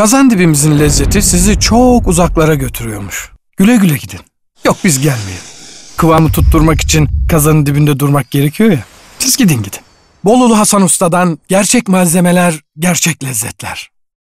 Kazan dibimizin lezzeti sizi çok uzaklara götürüyormuş. Güle güle gidin. Yok biz gelmeyelim. Kıvamı tutturmak için kazanın dibinde durmak gerekiyor ya. Siz gidin gidin. Bolulu Hasan Usta'dan gerçek malzemeler, gerçek lezzetler.